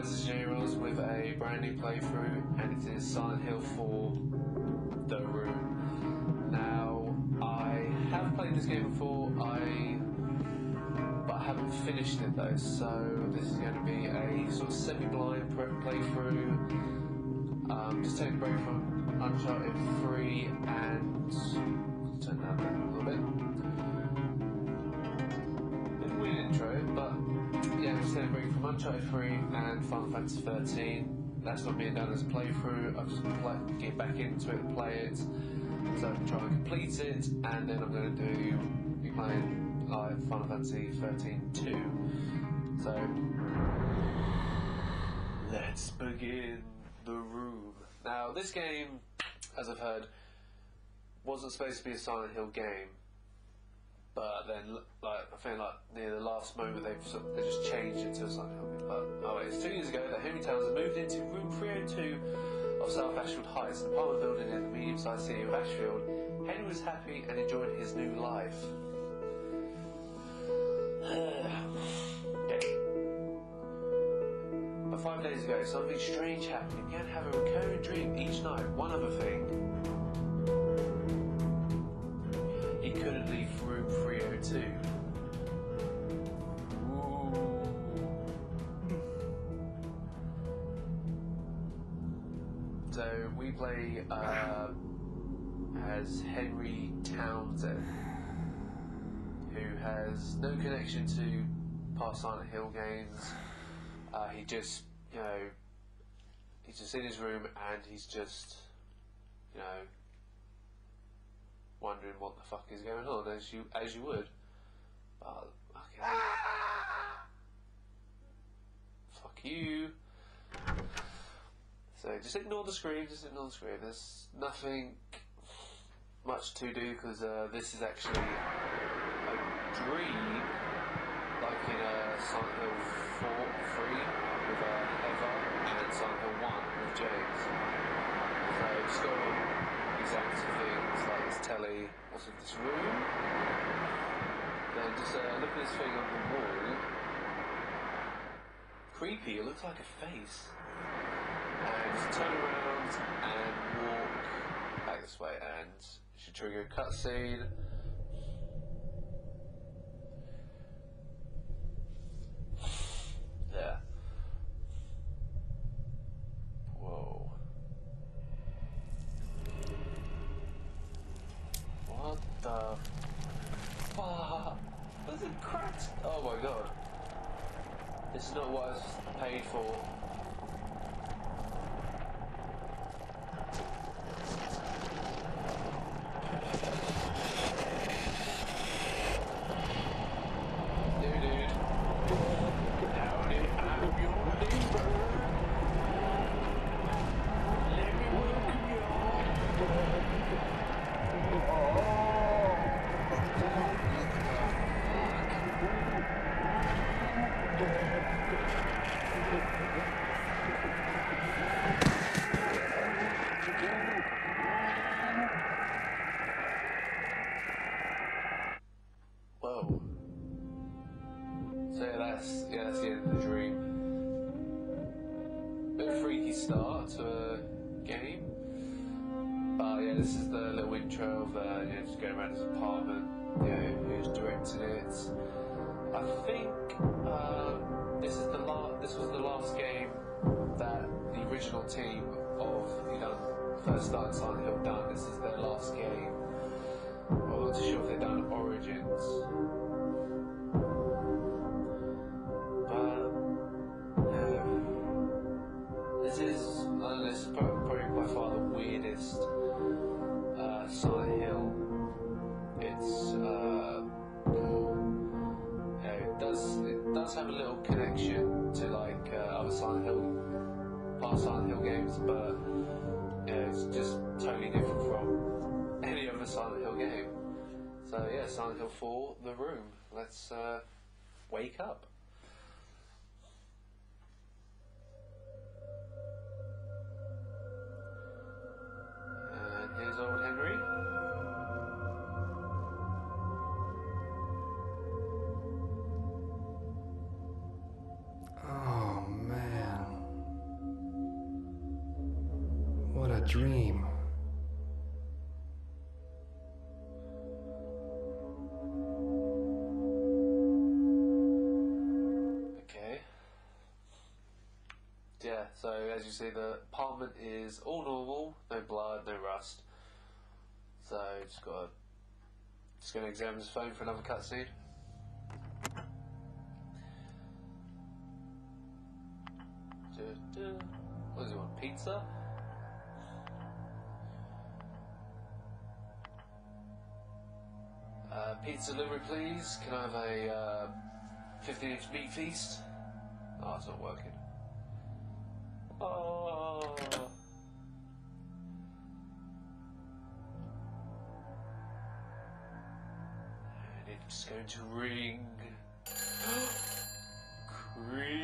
guys, it's Jay Rose with a brand new playthrough, and it is Silent Hill 4 The Room. Now, I have played this game before, I but I haven't finished it though, so this is going to be a sort of semi-blind pr- playthrough. Um, just take a break from Uncharted 3 and turn that down a little bit. A weird intro, but take a break from Uncharted 3 and Final Fantasy 13. That's not being done as a playthrough. I've just to get back into it, play it, so I can try and complete it, and then I'm going to do be playing live Final Fantasy 13 2. So let's begin the room. Now, this game, as I've heard, wasn't supposed to be a Silent Hill game, but then, like, I feel like near the last moment they've sort of- they just changed it to Silent But oh, wait, it's two years ago that Henry Townsend moved into room 302 of South Ashfield Heights, an apartment building in the medium-sized city of Ashfield. Henry was happy and enjoying his new life. But five days ago, something strange happened. He began to have a recurring dream each night. One other thing. He couldn't leave room 302. Ooh. So we play uh, as Henry Townsend, who has no connection to past Silent Hill games. Uh, he just, you know, he's just in his room and he's just, you know, wondering what the fuck is going on, as you as you would. But okay, fuck you. So just ignore the screen. Just ignore the screen. There's nothing much to do because uh, this is actually a dream, like in uh, Silent Hill 4, 3 with uh, Heather and Silent Hill 1 with James. So just go exact things like this telly, also this room. Then just thing on the wall. Creepy, it looks like a face. And turn around and walk back this way and should trigger a cutscene. Yeah. Whoa. What the fuck? Was it cracked? Oh my god. This is not what I was paid for. Start to a game. But yeah, this is the little intro of uh, you know, just going around his apartment, you know, who's directed it. I think um, this is the la- this was the last game that the original team of you know first started Silent Hill done. This is their last game. I'm not too sure if they've done Origins. Weirdest uh, Silent Hill. It's uh, it does it does have a little connection to like uh, other Silent Hill past Silent Hill games, but it's just totally different from any other Silent Hill game. So yeah, Silent Hill 4, The Room. Let's uh, wake up. So as you see, the apartment is all normal, no blood, no rust. So just got just gonna examine his phone for another cutscene. What does he want? Pizza? Uh, pizza delivery, please. Can I have a uh, 15 inch meat feast? Oh, it's not working. Oh. And it's going to ring. Creepy.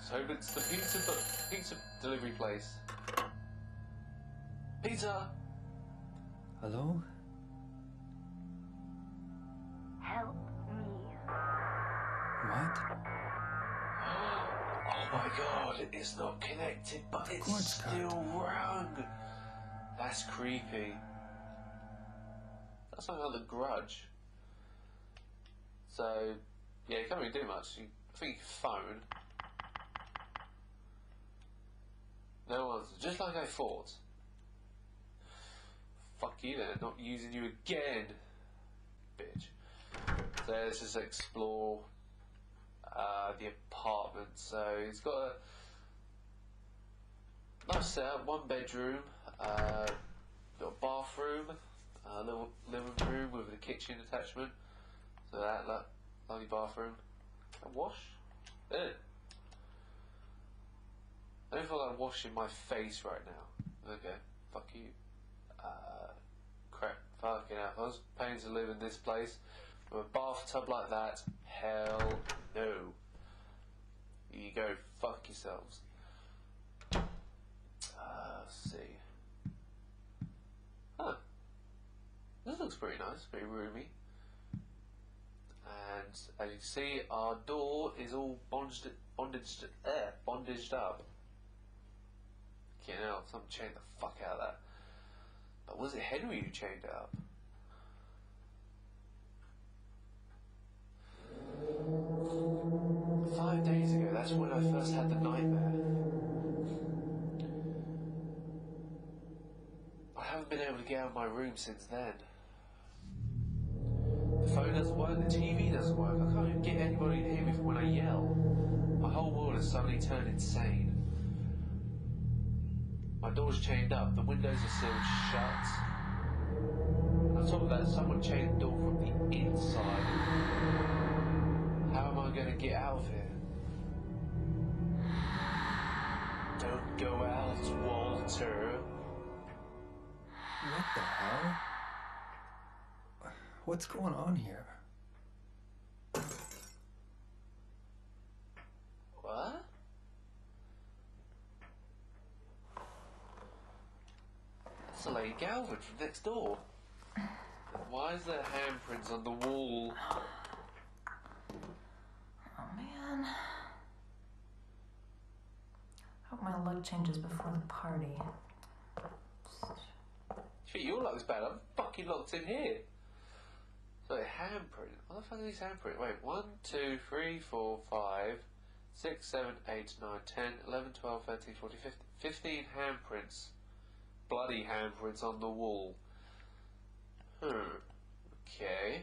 So it's the pizza, but pizza delivery place. Pizza. Hello? Help me. What? My god, it's not connected, but it's it's still wrong. That's creepy. That's like the grudge. So, yeah, you can't really do much. You, I think you can phone. No answer, just like I thought. Fuck you then, not using you again, bitch. So let's just explore uh, the apartment. So he's got a nice setup, one bedroom, uh, got a bathroom, a little living room with a kitchen attachment. So that, that lovely bathroom. A wash? Ugh. I don't feel like washing my face right now. Okay, fuck you. Uh, crap, fucking hell. If I was paying to live in this place with a bathtub like that, hell no. You go fuck yourselves. Uh, let's see. Huh. This looks pretty nice, pretty roomy. And as you can see, our door is all bondaged, bondaged, uh, bondaged up. You know, something chained the fuck out of that. But was it Henry who chained it up? Five days ago, that's when I first had the nightmare. I haven't been able to get out of my room since then. The phone doesn't work, the TV doesn't work, I can't even get anybody to hear me when I yell. My whole world has suddenly turned insane. My door's chained up, the windows are sealed shut. And on top of that, someone chained the door from the inside. How am I going to get out of here? Don't go out, Walter. What the hell? What's going on here? What? That's the Lady Galvin from next door. Why is there handprints on the wall? Oh man. Luck changes before the party. Shit, your luck's bad. I'm fucking locked in here. So, handprint. What the fuck are these handprint? Wait, 1, 2, 3, 4, 5, 6, 7, 8, 9, 10, 11, 12, 13, 14, 15. 15 handprints. Bloody handprints on the wall. Hmm. Okay.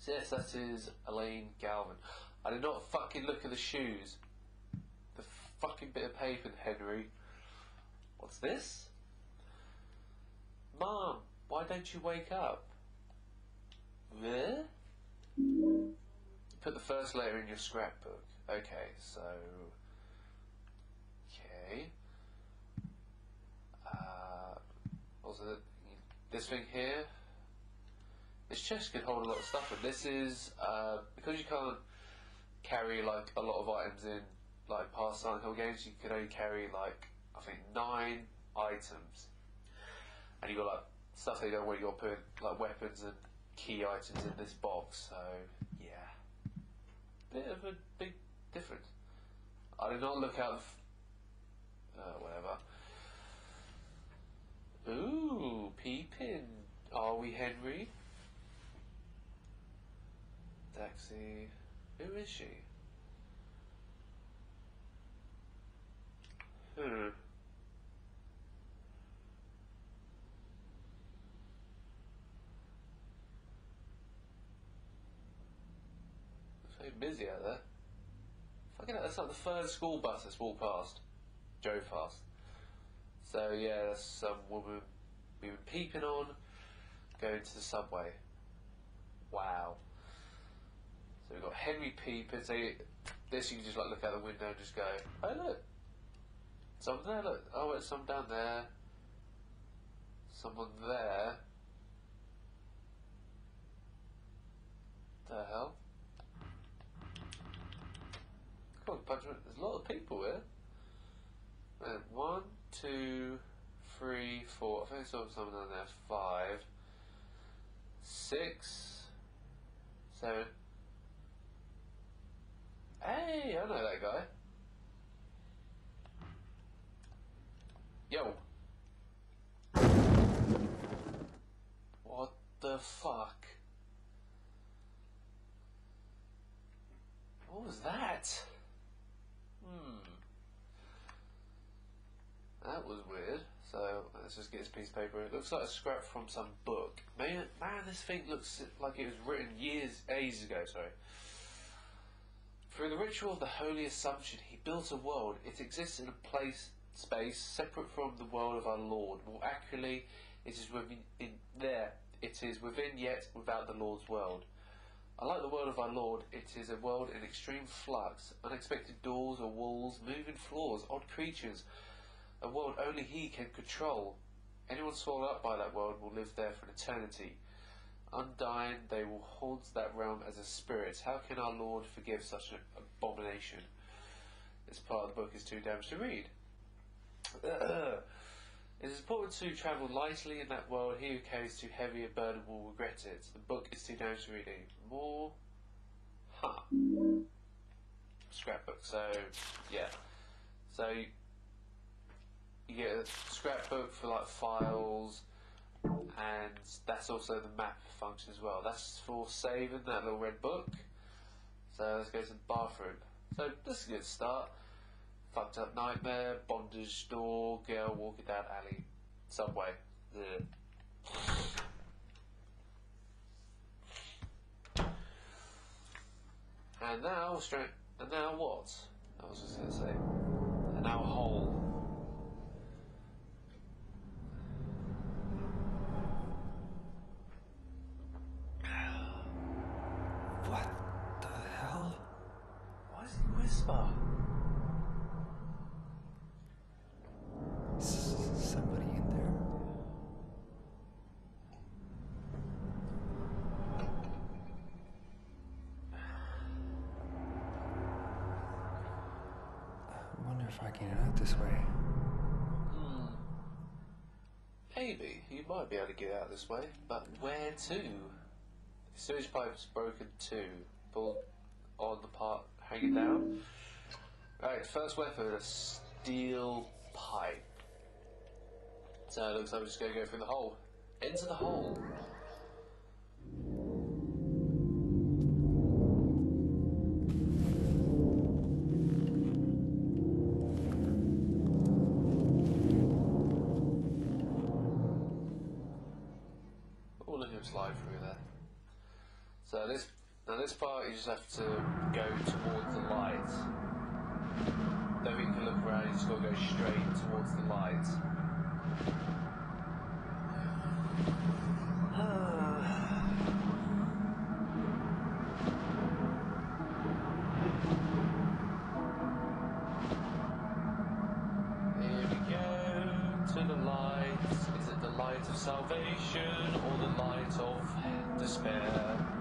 So yes, that is Eileen Galvin. I did not fucking look at the shoes. Fucking bit of paper, Henry. What's this? Mom, why don't you wake up? There? Put the first letter in your scrapbook. Okay, so. Okay. Uh, also, this thing here. This chest can hold a lot of stuff, and this is uh, because you can't carry like a lot of items in like past Silent Hill games. You could only carry like I think nine items, and you got like stuff they don't want. You got put like weapons and key items in this box. So yeah, bit of a big difference. I did not look out Uh, whatever. Ooh, peeping. Are we Henry? Taxi. Who is she? Hmm. Very busy out there. Fucking hell, that's like the third school bus that's walked past. Drove past. So yeah, that's some woman we were peeping on going to the subway. Wow. So we've got Henry peeping. So this you can just like look out the window and just go, oh look, someone there. Look, oh, it's someone down there. Someone there. The hell? Come on. There's a lot of people here. One, two, three, four. I think I saw someone down there. Five, six, seven. Hey, I know that guy. What the fuck? What was that? Hmm. That was weird. So let's just get this piece of paper. It looks like a scrap from some book. Man, man, this thing looks like it was written years, ages ago. Sorry. Through the ritual of the Holy Assumption, he built a world. It exists in a place, space separate from the world of our Lord. More accurately, it is within in there. It is within yet without the Lord's world. Unlike the world of our Lord, it is a world in extreme flux, unexpected doors or walls, moving floors, odd creatures, a world only He can control. Anyone swallowed up by that world will live there for an eternity. Undying, they will haunt that realm as a spirit. How can our Lord forgive such an abomination? This part of the book is too damaged to read. It is important to travel lightly in that world. He who carries too heavy a burden will regret it. The book is too damaged to read anymore. Huh. Scrapbook. So, yeah. So, you get a scrapbook for like files, and that's also the map function as well. That's for saving that little red book. So, let's go to the bathroom. So, this is a good start. Fucked up nightmare, bondage door, girl walking down alley, subway. Ugh. And now straight. And now what? I was just gonna say. And now hole. What the hell? Why does he whisper? I wonder if I can get out this way. Hmm. Maybe you might be able to get out this way, but where to? The sewage pipe's broken too. Pulled on the part hanging down. Right, first weapon, a steel pipe. So it looks like we're just gonna go through the hole. Into the hole. You just have to go towards the light. Don't think you can look around, you just gotta go straight towards the light. Here we go to the light. Is it the light of salvation or the light of despair?